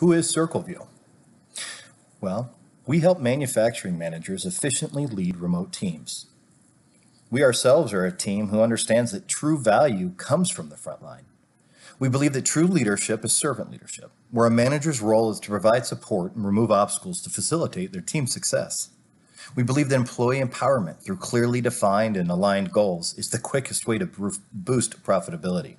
Who is CircleView? Well, we help manufacturing managers efficiently lead remote teams. We ourselves are a team who understands that true value comes from the front line. We believe that true leadership is servant leadership, where a manager's role is to provide support and remove obstacles to facilitate their team's success. We believe that employee empowerment through clearly defined and aligned goals is the quickest way to boost profitability.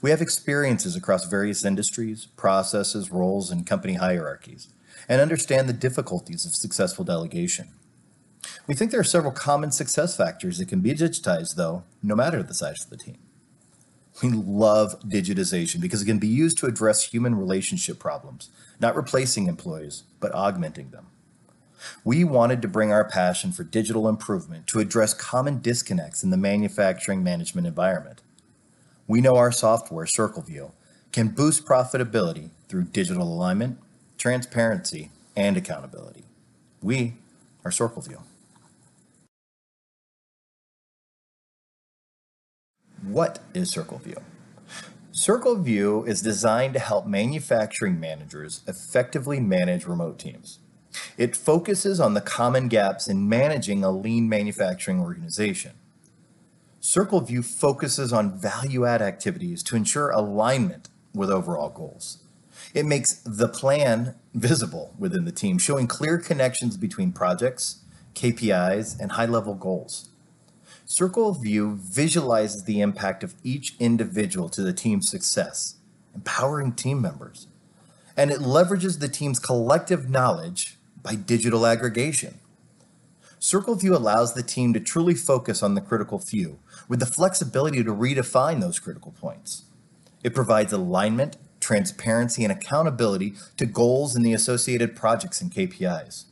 We have experiences across various industries, processes, roles, and company hierarchies, and understand the difficulties of successful delegation. We think there are several common success factors that can be digitized, though, no matter the size of the team. We love digitization because it can be used to address human relationship problems, not replacing employees, but augmenting them. We wanted to bring our passion for digital improvement to address common disconnects in the manufacturing management environment. We know our software, CircleView, can boost profitability through digital alignment, transparency, and accountability. We are CircleView. What is CircleView? CircleView is designed to help manufacturing managers effectively manage remote teams. It focuses on the common gaps in managing a lean manufacturing organization. CircleView focuses on value add activities to ensure alignment with overall goals. It makes the plan visible within the team, showing clear connections between projects, KPIs, and high level goals. CircleView visualizes the impact of each individual to the team's success, empowering team members. And it leverages the team's collective knowledge by digital aggregation. CircleView allows the team to truly focus on the critical few with the flexibility to redefine those critical points. It provides alignment, transparency, and accountability to goals and the associated projects and KPIs.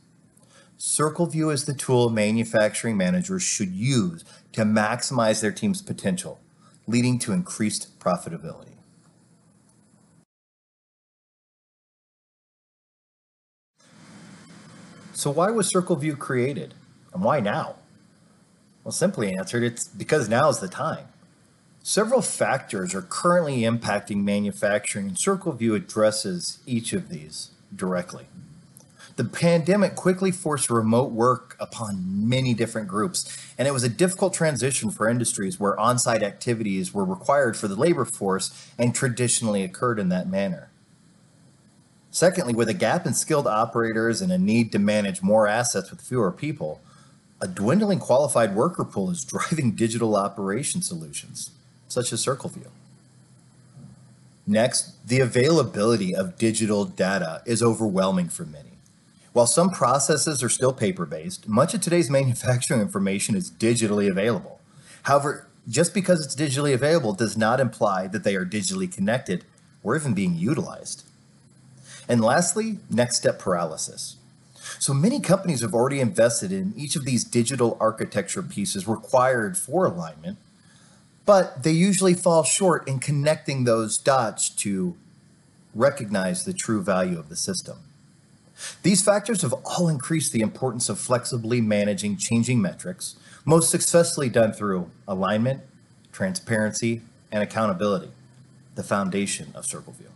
CircleView is the tool manufacturing managers should use to maximize their team's potential, leading to increased profitability. So why was CircleView created? And why now? Well, simply answered, it's because now is the time. Several factors are currently impacting manufacturing, and CircleView addresses each of these directly. The pandemic quickly forced remote work upon many different groups, and it was a difficult transition for industries where on site activities were required for the labor force and traditionally occurred in that manner. Secondly, with a gap in skilled operators and a need to manage more assets with fewer people, a dwindling qualified worker pool is driving digital operation solutions, such as CircleView. Next, the availability of digital data is overwhelming for many. While some processes are still paper-based, much of today's manufacturing information is digitally available. However, just because it's digitally available does not imply that they are digitally connected or even being utilized. And lastly, next step paralysis. So many companies have already invested in each of these digital architecture pieces required for alignment, but they usually fall short in connecting those dots to recognize the true value of the system. These factors have all increased the importance of flexibly managing changing metrics, most successfully done through alignment, transparency, and accountability, the foundation of CircleView.